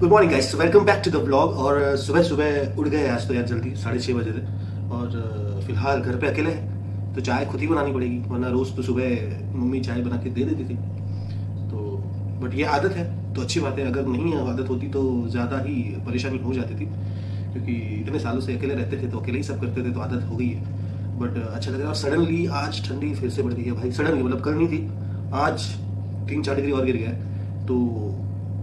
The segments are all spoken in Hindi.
Good morning guys welcome back to the blog और uh, सुबह सुबह उठ गए आज तो यार जल्दी साढ़े छः बजे थे और uh, फ़िलहाल घर पे अकेले हैं। तो चाय खुद ही बनानी पड़ेगी वरना रोज़ तो सुबह मम्मी चाय बना के दे देती थी। तो बट ये आदत है तो अच्छी बात है। अगर नहीं आदत होती तो ज़्यादा ही परेशानी हो जाती थी। क्योंकि इतने सालों से अकेले रहते थे तो अकेले ही सब करते थे तो आदत हो गई है। बट अच्छा लग रहा है। और सडनली आज ठंडी फिर से बढ़ गई है भाई। सडनली मतलब कल नहीं थी आज तीन चार डिग्री और गिर गया तो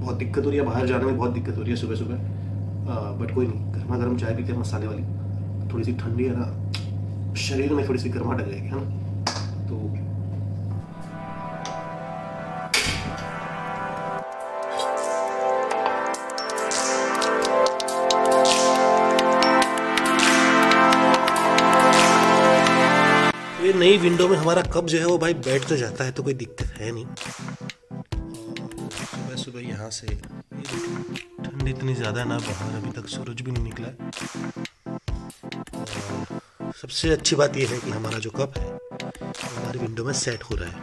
बहुत दिक्कत हो रही है बाहर जाने में बहुत दिक्कत हो रही है सुबह सुबह बट कोई नहीं गर्मा गर्म चाय पीते हैं मसाले वाली। थोड़ी सी ठंडी है ना, शरीर में थोड़ी सी गर्माहट आ जाएगी, है ना? तो ये नई विंडो में हमारा कब जो है वो भाई बैठ तो जाता है तो कोई दिक्कत है नहीं। सुबह यहाँ से। ठंड इतनी ज़्यादा ना, बाहर अभी तक सूरज भी नहीं निकला है। सबसे अच्छी बात यह है कि हमारा जो कप है, हमारी विंडो में सेट हो रहा है।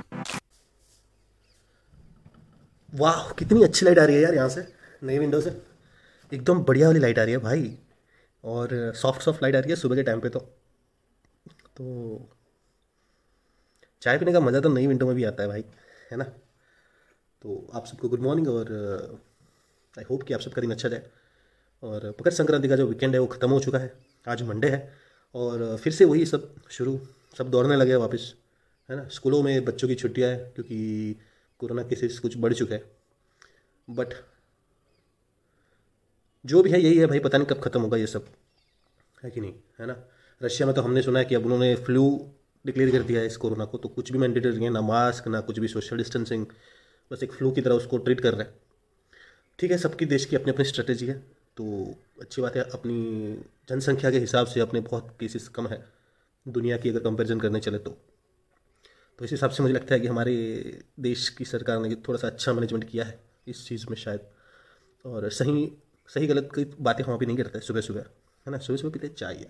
वाह, कितनी अच्छी लाइट आ रही है यार यहाँ से, नई विंडो से। एकदम बढ़िया वाली लाइट आ रही है भाई। और सॉफ्ट सॉफ्ट लाइट आ रही है सुबह के टाइम पे तो। तो चाय पीने का मज़ा तो नई विंडो में भी आता है भाई, है ना? तो आप सबको गुड मॉर्निंग और आई होप कि आप सबका दिन अच्छा जाए। और मकर संक्रांति का जो वीकेंड है वो ख़त्म हो चुका है। आज मंडे है और फिर से वही सब शुरू, सब दौड़ने लगे वापस, है ना? स्कूलों में बच्चों की छुट्टियाँ हैं क्योंकि कोरोना केसेस कुछ बढ़ चुका है। बट जो भी है, यही है भाई, पता नहीं कब ख़त्म होगा ये सब। है कि नहीं? है ना? रशिया में तो हमने सुना है कि अब उन्होंने फ्लू डिक्लेयर कर दिया है इस कोरोना को तो कुछ भी मैंडेटरी है, ना मास्क ना कुछ भी सोशल डिस्टेंसिंग बस एक फ्लू की तरह उसको ट्रीट कर रहे हैं। ठीक है, सबकी देश की अपनी अपनी स्ट्रेटेजी है तो अच्छी बात है, अपनी जनसंख्या के हिसाब से अपने बहुत केसेस कम है, दुनिया की अगर कंपेरिजन करने चले तो। तो इस हिसाब से मुझे लगता है कि हमारे देश की सरकार ने थोड़ा सा अच्छा मैनेजमेंट किया है, इस चीज़ में शायद। और सही सही गलत की बातें हम भी नहीं करते सुबह सुबह है ना? सुबह सुबह पीते चाय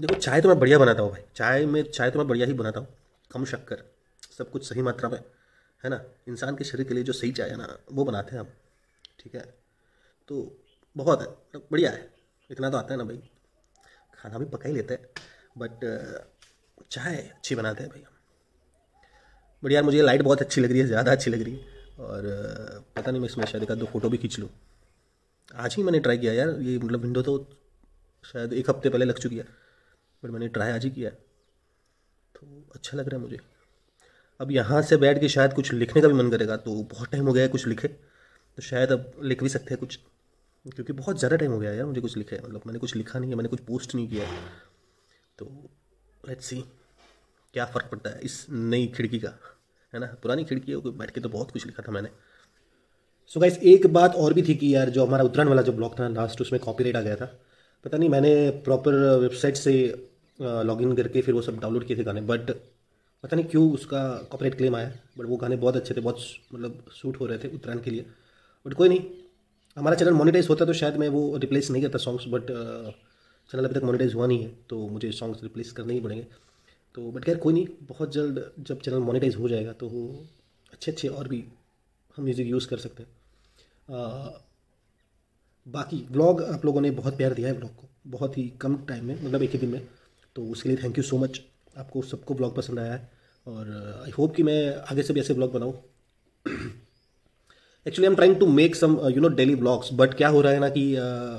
देखो, चाय तो मैं बढ़िया बनाता हूँ भाई। चाय में, चाय तो मैं बढ़िया ही बनाता हूँ। कम शक्कर, सब कुछ सही मात्रा में, है ना? इंसान के शरीर के लिए जो सही चाय है ना, वो बनाते हैं हम, ठीक है? तो बहुत है मतलब बढ़िया है। इतना तो आता है ना भाई। खाना भी पका ही लेते हैं बट चाय अच्छी बनाते हैं भाई हम। यार, मुझे लाइट बहुत अच्छी लग रही है, ज़्यादा अच्छी लग रही है। और पता नहीं मैं इसमें शायद एक दो फ़ोटो भी खींच लूँ। आज ही मैंने ट्राई किया यार, ये मतलब विंडो तो शायद एक हफ़्ते पहले लग चुकी है। बट मैंने ट्राई आज ही किया तो अच्छा लग रहा है मुझे। अब यहाँ से बैठ के शायद कुछ लिखने का भी मन करेगा तो बहुत टाइम हो गया है कुछ लिखे। तो शायद अब लिख भी सकते हैं कुछ। क्योंकि बहुत ज़्यादा टाइम हो गया यार मुझे कुछ लिखे मतलब मैंने कुछ लिखा नहीं है, मैंने कुछ पोस्ट नहीं किया तो लेट्स सी क्या फ़र्क पड़ता है इस नई खिड़की का, है ना? पुरानी खिड़की है बैठ के तो बहुत कुछ लिखा था मैंने। सो so गाइस एक बात और भी थी कि यार जो हमारा उत्तरायण वाला जो ब्लॉग था लास्ट उसमें कॉपीराइट आ गया था। पता नहीं मैंने प्रॉपर वेबसाइट से लॉगिन करके फिर वो सब डाउनलोड किए थे गाने। बट पता नहीं क्यों उसका कॉपरेट क्लेम आया बट वो गाने बहुत अच्छे थे, बहुत मतलब सूट हो रहे थे उत्तरायण के लिए। बट कोई नहीं, हमारा चैनल मोनिटाइज होता तो शायद मैं वो रिप्लेस नहीं करता सॉन्ग्स बट चैनल अभी तक मोनिटाइज हुआ नहीं है तो मुझे सॉन्ग्स रिप्लेस करने ही पड़ेंगे। तो बट खैर कोई नहीं, बहुत जल्द जब चैनल मोनिटाइज हो जाएगा तो अच्छे अच्छे और भी हम म्यूज़िक यूज़ कर सकते हैं। बाकी व्लॉग आप लोगों ने बहुत प्यार दिया है ब्लॉग को, बहुत ही कम टाइम में मतलब एक ही दिन में। तो उसके लिए थैंक यू सो मच आपको सबको ब्लॉग पसंद आया है और आई होप कि मैं आगे से भी ऐसे ब्लॉग बनाऊँ। Actually I am trying to make some you know daily blogs but क्या हो रहा है ना कि uh,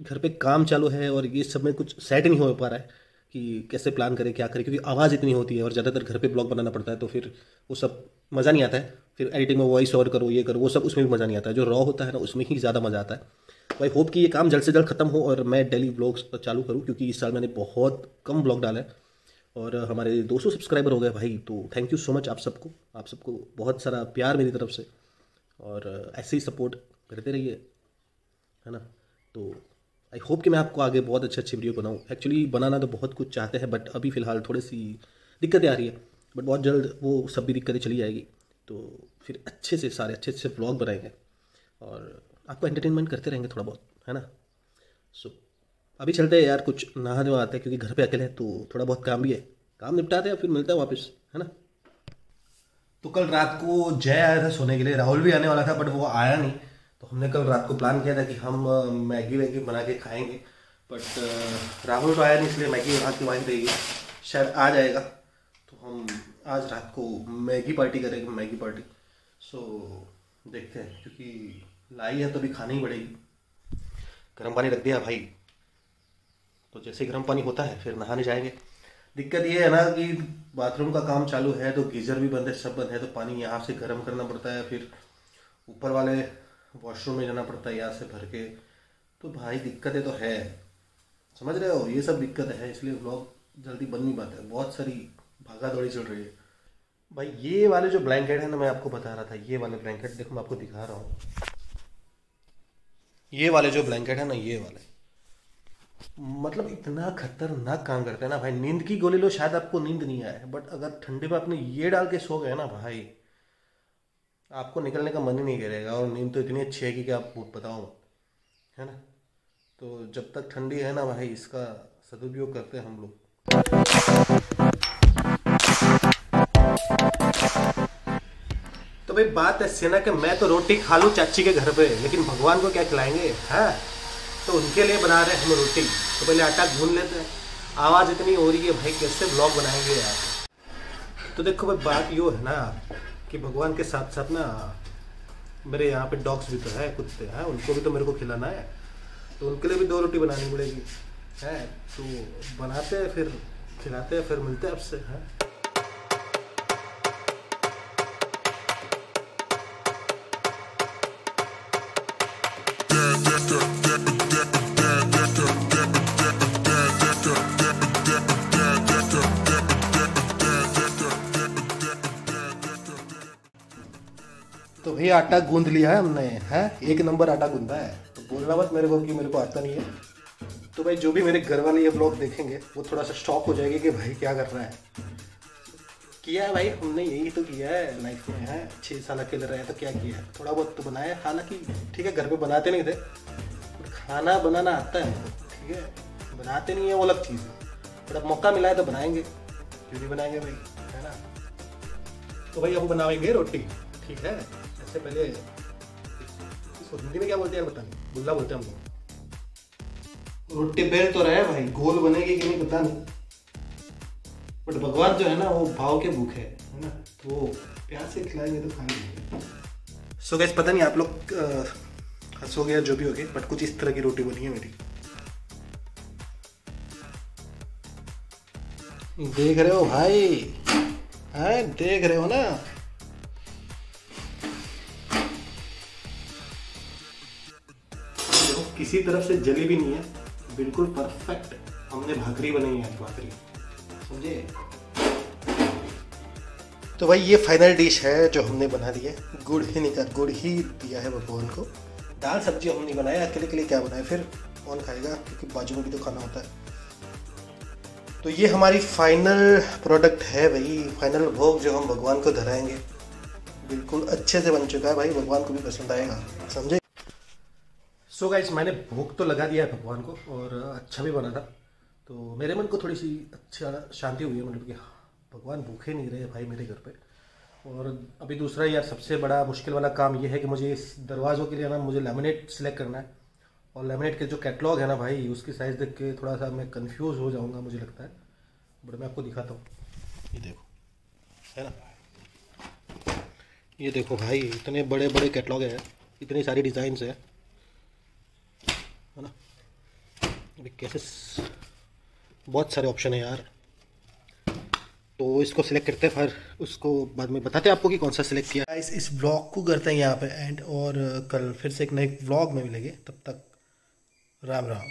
घर पे काम चालू है और ये सब में कुछ सेट नहीं हो पा रहा है कि कैसे प्लान करें क्या करें क्योंकि आवाज़ इतनी होती है और ज़्यादातर घर पे ब्लॉग बनाना पड़ता है तो फिर वो सब मज़ा नहीं आता है। फिर एडिटिंग में वॉइस ओवर करो ये करो वो सब उसमें भी मज़ा नहीं आता है। जो रॉ होता है ना उसमें ही ज़्यादा मज़ा आता है। तो आई होप कि ये काम जल्द से जल्द खत्म हो और मैं डेली ब्लॉग्स चालू करूँ, क्योंकि इस साल मैंने बहुत कम ब्लॉग डाला है। और हमारे 200 सब्सक्राइबर हो गए भाई तो थैंक यू सो मच आप सबको। आप सबको बहुत सारा प्यार मेरी तरफ़ से। और ऐसे ही सपोर्ट करते रहिए, है ना? तो आई होप कि मैं आपको आगे बहुत अच्छे अच्छे वीडियो बनाऊँ। एक्चुअली बनाना तो बहुत कुछ चाहते हैं बट अभी फ़िलहाल थोड़ी सी दिक्कतें आ रही है। बट बहुत जल्द वो सब भी दिक्कतें चली जाएगी। तो फिर अच्छे से सारे अच्छे अच्छे ब्लॉग बनाएँगे। और आपको एंटरटेनमेंट करते रहेंगे थोड़ा बहुत है ना? सो so, अभी चलते हैं यार कुछ नहा नहाने आते हैं क्योंकि घर पे अकेले हैं तो थोड़ा बहुत काम भी है। काम निपटाते हैं फिर मिलता है वापस है ना? तो कल रात को जय आया था सोने के लिए राहुल भी आने वाला था बट वो आया नहीं। तो हमने कल रात को प्लान किया था कि हम मैगी वैगी बना के खाएँगे बट राहुल तो आया नहीं इसलिए मैगी बना के वहीं रहेगी शायद आ जाएगा। तो हम आज रात को मैगी पार्टी करेंगे मैगी पार्टी। सो देखते हैं क्योंकि लाई है तो अभी खानी ही पड़ेगी। गर्म पानी रख दिया भाई। तो जैसे गर्म पानी होता है, फिर नहाने जाएँगे। दिक्कत ये है ना कि बाथरूम का काम चालू है तो गीजर भी बंद है, सब बंद है तो पानी यहाँ से गर्म करना पड़ता है, फिर ऊपर वाले वॉशरूम में जाना पड़ता है, यहाँ से भर के। तो भाई दिक्कतें तो है। समझ रहे हो? ये सब दिक्कत है, इसलिए ब्लॉग जल्दी बन नहीं पाता है। बहुत सारी भागा दौड़ी चल रही है। भाई, ये वाले जो ब्लैंकेट है ना, मैं आपको बता रहा था, ये वाले ब्लैंकेट देखो मैं आपको दिखा रहा हूँ। ये वाले जो ब्लैंकेट है ना, ये वाले। मतलब इतना खतरनाक काम करते हैं ना भाई। नींद की गोली लो, शायद आपको नींद नहीं आए। बट अगर ठंडे में आपने ये डाल के सो गए ना भाई, आपको निकलने का मन ही नहीं करेगा। और नींद तो इतनी अच्छी है कि आप बताओ है ना? तो जब तक ठंडी है ना भाई, इसका सदुपयोग करते हैं हम लोग। भाई बात ऐसी ना कि, मैं तो रोटी खा लूँ चाची के घर पे, लेकिन भगवान को क्या खिलाएँगे? है? तो उनके लिए बना रहे हैं हम रोटी। तो पहले आटा गूंद लेते हैं। आवाज़ इतनी हो रही है, भाई, कैसे ब्लॉग बनाएँगे यार? तो देखो भाई, बात यो है ना, कि भगवान के साथ साथ ना, मेरे यहाँ पे डॉग्स भी तो है, कुत्ते हैं, उनको भी तो मेरे को खिलाना है। तो उनके लिए भी दो रोटी बनानी पड़ेगी। है? तो बनाते हैं, फिर खिलाते हैं, फिर मिलते हैं आपसे, है? भैया आटा गूंद लिया है हमने, है? एक नंबर आटा गूंदा है। तो बोलना मत मेरे को कि मेरे को आता नहीं है। तो भाई, जो भी मेरे घर वाले ये ब्लॉग देखेंगे, वो थोड़ा सा स्टॉक हो जाएगी कि भाई क्या कर रहा है। किया है भाई, हमने यही तो किया है लाइफ में, है? छः साल अकेले रहे तो क्या किया है? थोड़ा बहुत तो बनाया हालाँकि, ठीक है, घर पे बनाते नहीं थे। खाना बनाना आता है ठीक है? बनाते नहीं है वो अलग चीज़। है बट अब मौका मिला है तो बनाएँगे। क्यों नहीं बनाएँगे भाई, है ना? तो भाई हम बनाएँगे रोटी, ठीक है? इससे पहले इसको हिंदी में क्या बोलते हैं यार बताने? बुल्ला बोलते हैं हम लोग रोटी बेल तो रहे भाई, गोल बनेगी कि नहीं पता नहीं। बट भगवान जो है ना, वो भाव के भूखे है ना? तो प्यार से खिलाएँगे तो खाएँगे। सो गैस पता नहीं आप लोग हंसोगे या जो भी हो गए बट कुछ इस तरह की रोटी बनी है मेरी। देख रहे हो भाई? है? देख रहे हो ना? किसी तरफ़ से जली भी नहीं है, बिल्कुल परफेक्ट हमने भाकरी बनाई है भाकरी। समझे? तो भाई ये फाइनल डिश है जो हमने बना दी है। गुड़ ही नहीं कर, गुड़ ही दिया है भगवान को। दाल सब्ज़ी हमने बनाया, अकेले के लिए क्या बनाया? फिर कौन खाएगा? क्योंकि बाजू में भी तो खाना होता है। तो ये हमारी फाइनल प्रोडक्ट है भाई। फाइनल भोग जो हम भगवान को धराएँगे। बिल्कुल अच्छे से बन चुका है भाई। भगवान को भी पसंद आएगा। समझे? सो so गाइज़ मैंने भोग तो लगा दिया है भगवान को और अच्छा भी बना था। तो मेरे मन को थोड़ी सी अच्छा शांति हुई है मतलब कि भगवान भूखे नहीं रहे भाई मेरे घर पे। और अभी दूसरा यार सबसे बड़ा मुश्किल वाला काम ये है कि मुझे इस दरवाज़ों के लिए ना मुझे लेमिनेट सेलेक्ट करना है। और लेमिनेट के जो कैटलॉग है ना भाई, उसकी साइज़ देख के थोड़ा सा मैं कंफ्यूज हो जाऊँगा मुझे लगता है। बट मैं आपको दिखाता हूँ। ये देखो, है ना? ये देखो भाई, इतने बड़े बड़े कैटलॉग हैं, इतनी सारी डिज़ाइंस है है। केसेस बहुत सारे ऑप्शन है यार। तो इसको सिलेक्ट करते हैं, फिर उसको बाद में बताते हैं आपको कि कौन सा सिलेक्ट किया। इस इस ब्लॉग को करते हैं यहाँ पे एंड और कल फिर से एक नए ब्लॉग में मिलेंगे। तब तक राम राम।